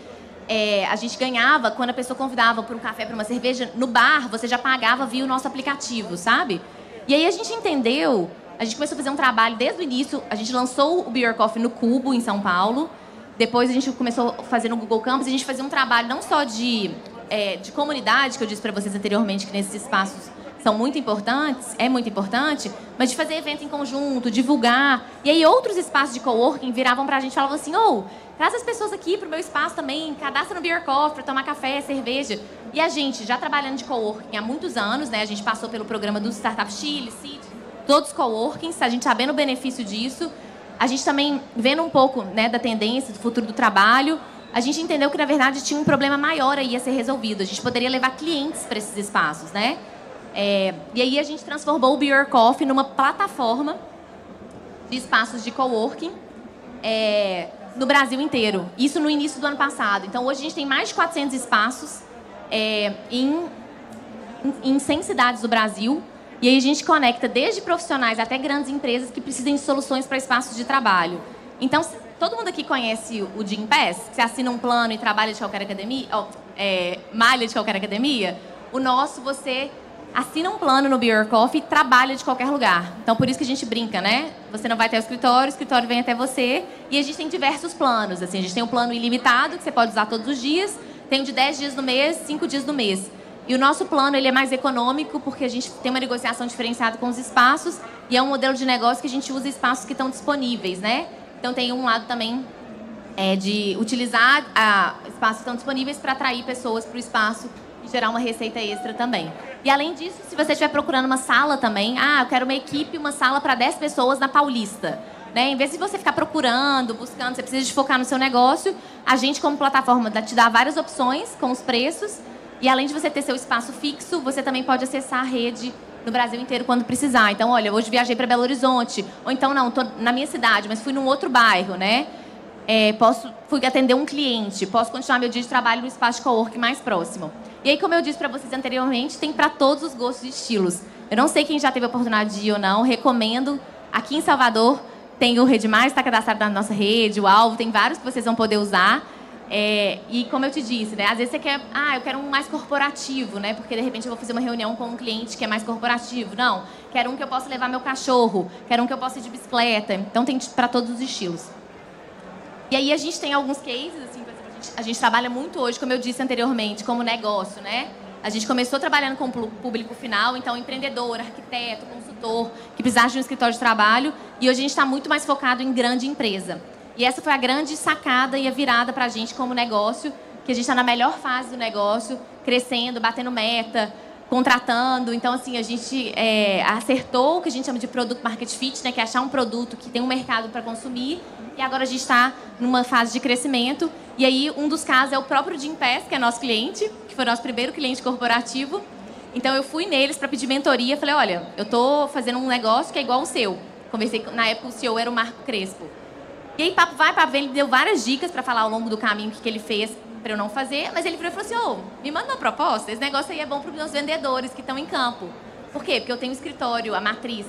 é, a gente ganhava quando a pessoa convidava para um café, para uma cerveja, no bar, você já pagava via o nosso aplicativo, sabe? E aí a gente entendeu, a gente começou a fazer um trabalho desde o início, a gente lançou o Beer Coffee no Cubo, em São Paulo, depois a gente começou a fazer no Google Campus, a gente fazia um trabalho não só de, é, de comunidade, que eu disse para vocês anteriormente, que nesses espaços são muito importantes, é muito importante, mas de fazer evento em conjunto, divulgar. E aí outros espaços de coworking viravam para a gente e falavam assim, ou oh, traz as pessoas aqui para o meu espaço também, cadastra no Beer Coffee para tomar café, cerveja. E a gente, já trabalhando de coworking há muitos anos, né? A gente passou pelo programa do Startup Chile, Seed, todos coworkings, a gente sabendo o benefício disso. A gente também vendo um pouco né, da tendência, do futuro do trabalho, a gente entendeu que, na verdade, tinha um problema maior aí a ser resolvido. A gente poderia levar clientes para esses espaços, né? É, e aí a gente transformou o Beer Coffee numa plataforma de espaços de coworking é, no Brasil inteiro. Isso no início do ano passado. Então hoje a gente tem mais de 400 espaços é, em, em 100 cidades do Brasil. E aí a gente conecta desde profissionais até grandes empresas que precisam de soluções para espaços de trabalho. Então, todo mundo aqui conhece o Gym Pass? Você assina um plano e trabalha de qualquer academia? Ou, é, malha de qualquer academia? O nosso, você assina um plano no Beer Coffee e trabalha de qualquer lugar. Então, por isso que a gente brinca, né? Você não vai até o escritório, o escritório vem até você. E a gente tem diversos planos. Assim, a gente tem um plano ilimitado, que você pode usar todos os dias. Tem de 10 dias no mês, 5 dias no mês. E o nosso plano ele é mais econômico, porque a gente tem uma negociação diferenciada com os espaços. E é um modelo de negócio que a gente usa espaços que estão disponíveis, né? Então, tem um lado também é, de utilizar a, espaços que estão disponíveis para atrair pessoas para o espaço e gerar uma receita extra também. E além disso, se você estiver procurando uma sala também, ah, eu quero uma equipe, uma sala para 10 pessoas na Paulista. Né? Em vez de você ficar procurando, buscando, você precisa de focar no seu negócio, a gente, como plataforma, te dá várias opções com os preços. E além de você ter seu espaço fixo, você também pode acessar a rede no Brasil inteiro quando precisar. Então, olha, hoje viajei para Belo Horizonte, ou então não, estou na minha cidade, mas fui num outro bairro, né? É, posso fui atender um cliente, posso continuar meu dia de trabalho no espaço de coworking mais próximo. E aí, como eu disse para vocês anteriormente, tem para todos os gostos e estilos. Eu não sei quem já teve a oportunidade de ir ou não, recomendo. Aqui em Salvador tem o Rede Mais, está cadastrado na nossa rede, o Alvo, tem vários que vocês vão poder usar. É, e como eu te disse, né, às vezes você quer, ah, eu quero um mais corporativo, né, porque de repente eu vou fazer uma reunião com um cliente que é mais corporativo. Não, quero um que eu possa levar meu cachorro, quero um que eu possa ir de bicicleta. Então tem para todos os estilos. E aí a gente tem alguns cases, assim, a gente trabalha muito hoje, como eu disse anteriormente, como negócio, né? A gente começou trabalhando com público final, então empreendedor, arquiteto, consultor, que precisasse de um escritório de trabalho, e hoje a gente está muito mais focado em grande empresa. E essa foi a grande sacada e a virada para a gente como negócio, que a gente está na melhor fase do negócio, crescendo, batendo meta, contratando. Então, assim, a gente é, acertou o que a gente chama de produto market fit, né, que é achar um produto que tem um mercado para consumir. E agora a gente está numa fase de crescimento. E aí, um dos casos é o próprio Jim Pass, que é nosso cliente, que foi nosso primeiro cliente corporativo. Então, eu fui neles para pedir mentoria. Falei, olha, eu estou fazendo um negócio que é igual ao seu. Conversei, na época, o CEO era o Marco Crespo. E aí, papo vai, papo vem, ele deu várias dicas para falar ao longo do caminho o que, que ele fez para eu não fazer, mas ele falou assim: oh, me manda uma proposta, esse negócio aí é bom para os meus vendedores que estão em campo. Por quê? Porque eu tenho um escritório, a matriz,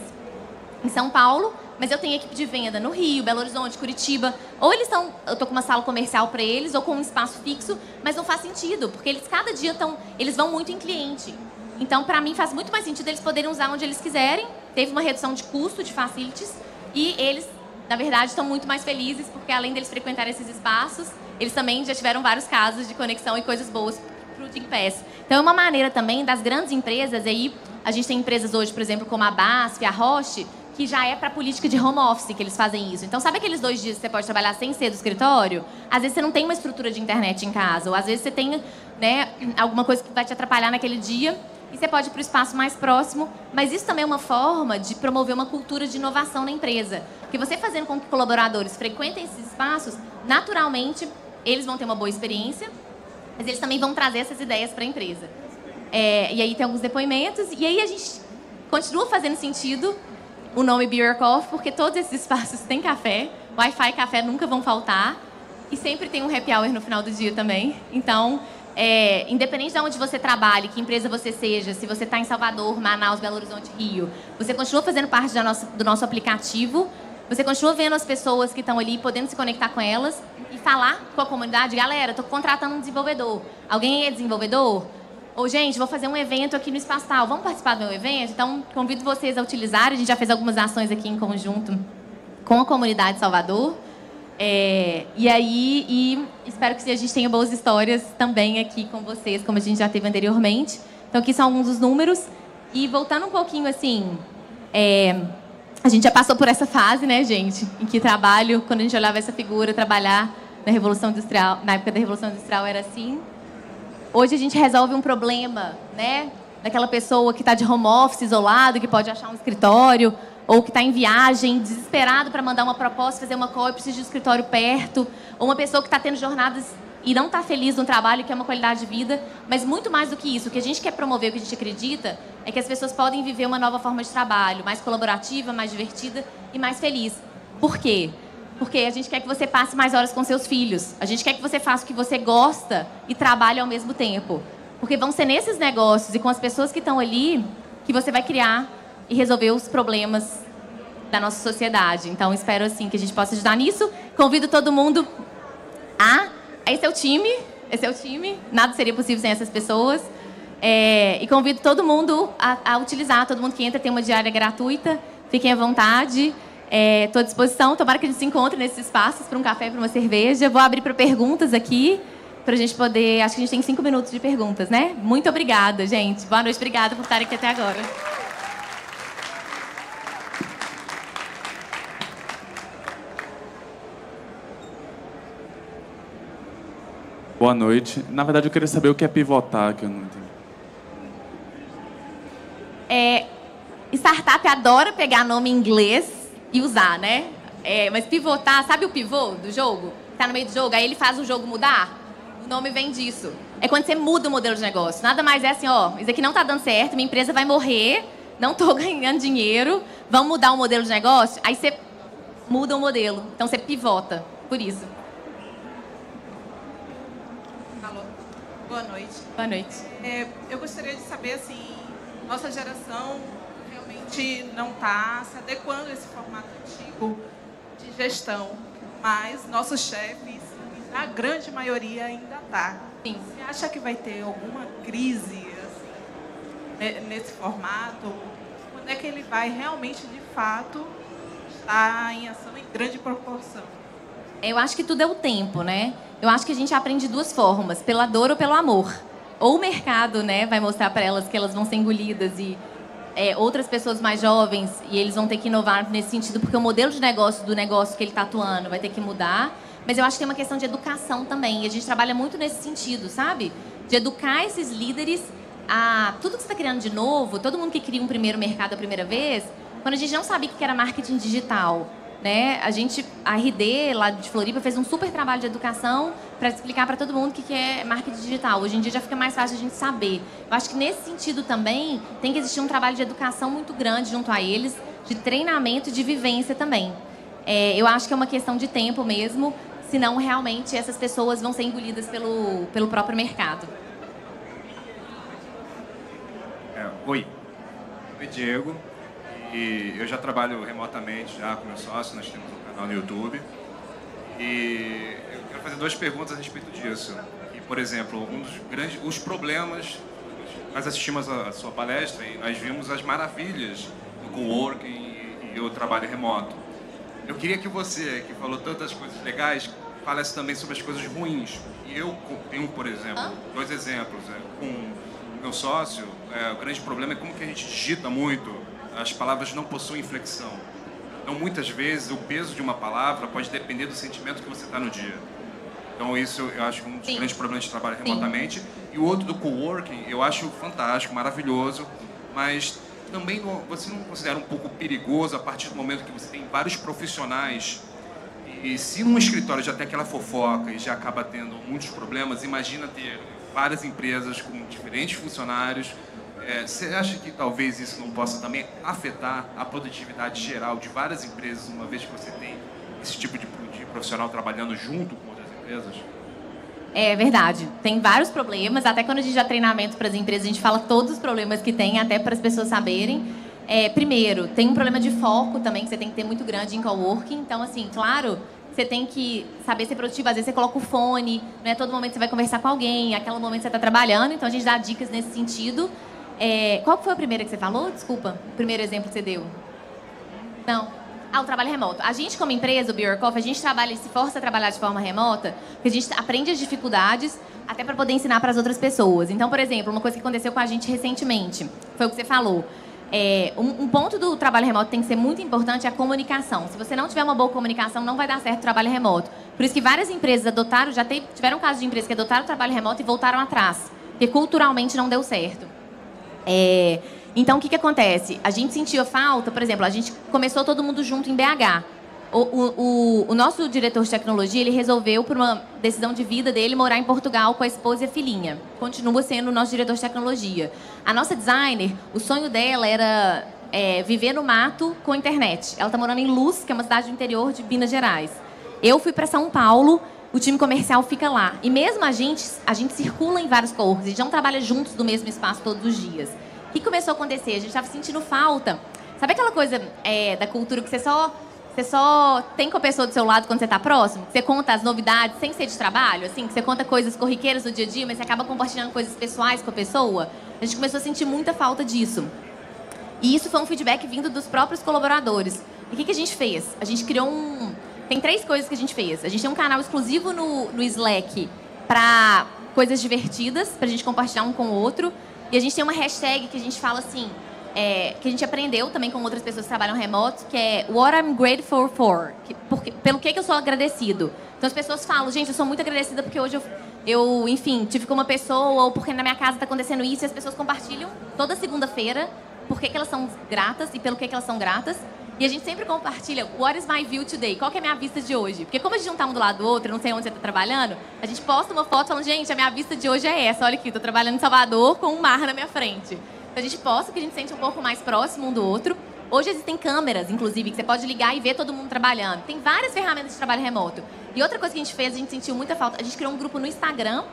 em São Paulo, mas eu tenho equipe de venda no Rio, Belo Horizonte, Curitiba. Ou eles estão, eu tô com uma sala comercial para eles, ou com um espaço fixo, mas não faz sentido, porque eles cada dia estão, eles vão muito em cliente. Então, para mim, faz muito mais sentido eles poderem usar onde eles quiserem. Teve uma redução de custo de facilities E eles, na verdade, estão muito mais felizes porque além deles frequentar esses espaços, eles também já tiveram vários casos de conexão e coisas boas para o Pass. Então, é uma maneira também das grandes empresas, aí a gente tem empresas hoje, por exemplo, como a BASF, a Roche, que já é para política de home office que eles fazem isso. Então, sabe aqueles dois dias que você pode trabalhar sem ser do escritório? Às vezes você não tem uma estrutura de internet em casa, ou às vezes você tem né, alguma coisa que vai te atrapalhar naquele dia e você pode ir para o espaço mais próximo. Mas isso também é uma forma de promover uma cultura de inovação na empresa. Porque você fazendo com que colaboradores frequentem esses espaços, naturalmente eles vão ter uma boa experiência, mas eles também vão trazer essas ideias para a empresa. É, e aí tem alguns depoimentos, e aí a gente continua fazendo sentido o nome Beer Coffee, porque todos esses [LAUGHS] espaços têm café, Wi-Fi e café nunca vão faltar, e sempre tem um happy hour no final do dia também. Então, é, independente de onde você trabalhe, que empresa você seja, se você está em Salvador, Manaus, Belo Horizonte, Rio, você continua fazendo parte nossa, do nosso aplicativo, você continua vendo as pessoas que estão ali, podendo se conectar com elas e falar com a comunidade, galera, estou contratando um desenvolvedor. Alguém é desenvolvedor? Ou, gente, vou fazer um evento aqui no Espaço Tal, vamos participar do meu evento? Então, convido vocês a utilizar, a gente já fez algumas ações aqui em conjunto com a comunidade de Salvador. É, e aí, e espero que a gente tenha boas histórias também aqui com vocês, como a gente já teve anteriormente. Então, aqui são alguns dos números. E voltando um pouquinho, assim, é, a gente já passou por essa fase, né, gente? Em que trabalho, quando a gente olhava essa figura, trabalhar na Revolução Industrial, na época da Revolução Industrial era assim. Hoje a gente resolve um problema, né? Daquela pessoa que está de home office, isolado, que pode achar um escritório, ou que está em viagem, desesperado para mandar uma proposta, fazer uma call, precisa de um escritório perto, ou uma pessoa que está tendo jornadas e não está feliz no trabalho, que é uma qualidade de vida, mas muito mais do que isso, o que a gente quer promover, o que a gente acredita, é que as pessoas podem viver uma nova forma de trabalho, mais colaborativa, mais divertida e mais feliz. Por quê? Porque a gente quer que você passe mais horas com seus filhos. A gente quer que você faça o que você gosta e trabalhe ao mesmo tempo. Porque vão ser nesses negócios e com as pessoas que estão ali que você vai criar e resolver os problemas da nossa sociedade. Então, espero assim que a gente possa ajudar nisso. Convido todo mundo a esse é o time, esse é o time. Nada seria possível sem essas pessoas. É, e convido todo mundo a, a, utilizar, todo mundo que entra tem uma diária gratuita. Fiquem à vontade. Estou é, à disposição. Tomara que a gente se encontre nesses espaços para um café, para uma cerveja. Vou abrir para perguntas aqui, para a gente poder. Acho que a gente tem cinco minutos de perguntas, né? Muito obrigada, gente. Boa noite, obrigada por estarem aqui até agora. Boa noite. Na verdade, eu queria saber o que é pivotar, que eu não entendi. É, startup adora pegar nome em inglês e usar, né? É, mas pivotar, sabe o pivô do jogo? Tá no meio do jogo, aí ele faz o jogo mudar? O nome vem disso. É quando você muda o modelo de negócio. Nada mais é assim, ó, isso aqui não tá dando certo, minha empresa vai morrer, não tô [LAUGHS] ganhando dinheiro, vamos mudar o modelo de negócio? Aí você muda o modelo. Então você pivota, por isso. Boa noite. Boa noite. É, eu gostaria de saber, assim, nossa geração realmente não está se adequando a esse formato antigo de gestão, mas nossos chefes, a grande maioria ainda está. Sim. Você acha que vai ter alguma crise assim, nesse formato? Quando é que ele vai realmente, de fato, estar em ação em grande proporção? Eu acho que tudo é o tempo, né? Eu acho que a gente aprende de duas formas, pela dor ou pelo amor. Ou o mercado, né, vai mostrar para elas que elas vão ser engolidas e é, outras pessoas mais jovens e eles vão ter que inovar nesse sentido, porque o modelo de negócio do negócio que ele está atuando vai ter que mudar. Mas eu acho que é uma questão de educação também. E a gente trabalha muito nesse sentido, sabe? De educar esses líderes a tudo que você está criando de novo, todo mundo que cria um primeiro mercado a primeira vez, quando a gente não sabia o que era marketing digital, né? A gente, a RD lá de Floripa fez um super trabalho de educação para explicar para todo mundo o que é marketing digital. Hoje em dia já fica mais fácil a gente saber. Eu acho que nesse sentido também tem que existir um trabalho de educação muito grande junto a eles, de treinamento e de vivência também. É, eu acho que é uma questão de tempo mesmo, senão realmente essas pessoas vão ser engolidas pelo, pelo próprio mercado. É, oi, oi Diego. E eu já trabalho remotamente já com meu sócio, nós temos um canal no YouTube. E eu quero fazer duas perguntas a respeito disso. E, por exemplo, um dos grandes os problemas, nós assistimos a, a sua palestra e nós vimos as maravilhas do coworking e, e o trabalho remoto. Eu queria que você, que falou tantas coisas legais, falasse também sobre as coisas ruins. E eu tenho, por exemplo, dois exemplos. né? Com meu sócio, é, o grande problema é como que a gente digita muito, as palavras não possuem inflexão. Então, muitas vezes, o peso de uma palavra pode depender do sentimento que você está no dia. Então, isso eu acho um dos Sim. grandes problemas de trabalho Sim. remotamente. E o outro do coworking, eu acho fantástico, maravilhoso, mas também não- você não considera um pouco perigoso a partir do momento que você tem vários profissionais e se num escritório já tem aquela fofoca e já acaba tendo muitos problemas, imagina ter várias empresas com diferentes funcionários. É, você acha que talvez isso não possa também afetar a produtividade geral de várias empresas, uma vez que você tem esse tipo de, de profissional trabalhando junto com outras empresas? É verdade. Tem vários problemas. Até quando a gente dá treinamento para as empresas, a gente fala todos os problemas que tem, até para as pessoas saberem. É, primeiro, tem um problema de foco também, que você tem que ter muito grande em coworking. Então, assim, claro, você tem que saber ser produtivo. Às vezes você coloca o fone, não é todo momento você vai conversar com alguém, aquele momento você está trabalhando. Então, a gente dá dicas nesse sentido. É, qual foi a primeira que você falou? Desculpa, o primeiro exemplo que você deu. Não. Ah, o trabalho remoto. A gente, como empresa, o Bjorkoff, a gente trabalha, se força a trabalhar de forma remota, porque a gente aprende as dificuldades até para poder ensinar para as outras pessoas. Então, por exemplo, uma coisa que aconteceu com a gente recentemente, foi o que você falou. É, um, um ponto do trabalho remoto tem que ser muito importante é a comunicação. Se você não tiver uma boa comunicação, não vai dar certo o trabalho remoto. Por isso que várias empresas adotaram, já teve- tiveram casos de empresas que adotaram o trabalho remoto e voltaram atrás, porque culturalmente não deu certo. É, então, o que, que acontece? A gente sentia falta, por exemplo, a gente começou todo mundo junto em BH. O, o- o- o nosso diretor de tecnologia, ele resolveu, por uma decisão de vida dele, morar em Portugal com a esposa e a filhinha. Continua sendo o nosso diretor de tecnologia. A nossa designer, o sonho dela era é, viver no mato com internet. Ela está morando em Luz, que é uma cidade do interior de Minas Gerais. Eu fui para São Paulo, o time comercial fica lá. E mesmo a gente, a gente circula em vários corpos, a gente não trabalha juntos no mesmo espaço todos os dias. O que começou a acontecer? A gente estava sentindo falta. Sabe aquela coisa é, da cultura que você só, você só tem com a pessoa do seu lado quando você está próximo? Você conta as novidades sem ser de trabalho? Assim, que você conta coisas corriqueiras do dia a dia, mas você acaba compartilhando coisas pessoais com a pessoa? A gente começou a sentir muita falta disso. E isso foi um feedback vindo dos próprios colaboradores. E o que, que a gente fez? A gente criou um. Tem três coisas que a gente fez. A gente tem um canal exclusivo no, no Slack para coisas divertidas, para a gente compartilhar um com o outro. E a gente tem uma hashtag que a gente fala assim, é, que a gente aprendeu também com outras pessoas que trabalham remoto, que é What I'm grateful for. Que, porque, pelo que, que eu sou agradecido. Então as pessoas falam, gente, eu sou muito agradecida porque hoje eu, eu enfim, tive com uma pessoa, ou porque na minha casa está acontecendo isso, e as pessoas compartilham toda segunda-feira por que, que elas são gratas e pelo que, que elas são gratas. E a gente sempre compartilha What is my view today? Qual é a minha vista de hoje? Porque como a gente não tá um do lado do outro, não sei onde você está trabalhando, a gente posta uma foto falando, gente, a minha vista de hoje é essa. Olha aqui, tô trabalhando em Salvador com um mar na minha frente. Então a gente posta que a gente sente um pouco mais próximo um do outro. Hoje existem câmeras, inclusive, que você pode ligar e ver todo mundo trabalhando. Tem várias ferramentas de trabalho remoto. E outra coisa que a gente fez, a gente sentiu muita falta. A gente criou um grupo no Instagram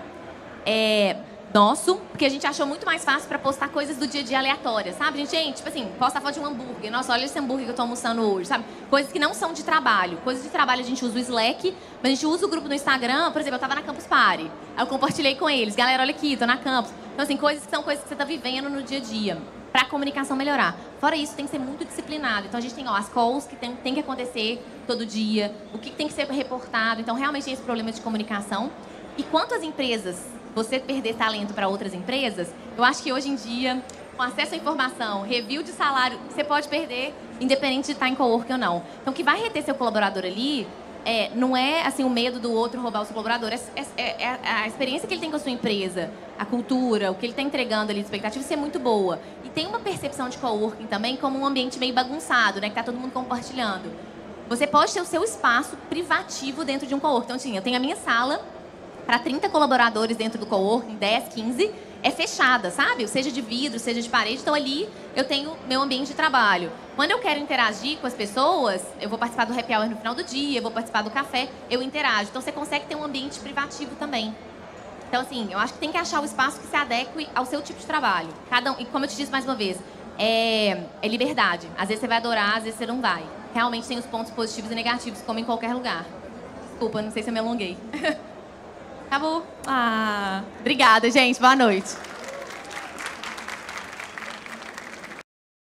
é, nosso, porque a gente achou muito mais fácil para postar coisas do dia a dia aleatórias, sabe? Gente, gente, tipo assim, posta foto de um hambúrguer. Nossa, olha esse hambúrguer que eu tô almoçando hoje, sabe? Coisas que não são de trabalho. Coisas de trabalho a gente usa o Slack, mas a gente usa o grupo no Instagram. Por exemplo, eu tava na Campus Party. Aí eu compartilhei com eles. Galera, olha aqui, tô na Campus. Então, assim, coisas que são coisas que você tá vivendo no dia a dia. Pra a comunicação melhorar. Fora isso, tem que ser muito disciplinado. Então, a gente tem ó, as calls que tem, tem que acontecer todo dia, o que tem que ser reportado. Então, realmente tem esse problema de comunicação. E quanto às empresas, você perder talento para outras empresas, eu acho que hoje em dia, com acesso à informação, review de salário, você pode perder, independente de estar em coworking ou não. Então, o que vai reter seu colaborador ali é, não é assim o medo do outro roubar o seu colaborador, é, é- é a experiência que ele tem com a sua empresa, a cultura, o que ele está entregando ali de expectativa, isso é muito boa. E tem uma percepção de coworking também como um ambiente meio bagunçado, né, que está todo mundo compartilhando. Você pode ter o seu espaço privativo dentro de um coworking. Então, assim, eu tenho a minha sala para 30 colaboradores dentro do coworking, 10, 15, é fechada, sabe? Seja de vidro, seja de parede. Então ali eu tenho meu ambiente de trabalho. Quando eu quero interagir com as pessoas, eu vou participar do happy hour no final do dia, eu vou participar do café, eu interajo. Então você consegue ter um ambiente privativo também. Então, assim, eu acho que tem que achar o espaço que se adeque ao seu tipo de trabalho. Cada um, e como eu te disse mais uma vez, é, é liberdade. Às vezes você vai adorar, às vezes você não vai. Realmente tem os pontos positivos e negativos, como em qualquer lugar. Desculpa, não sei se eu me alonguei. [LAUGHS] Acabou. Ah, obrigada, gente. Boa noite.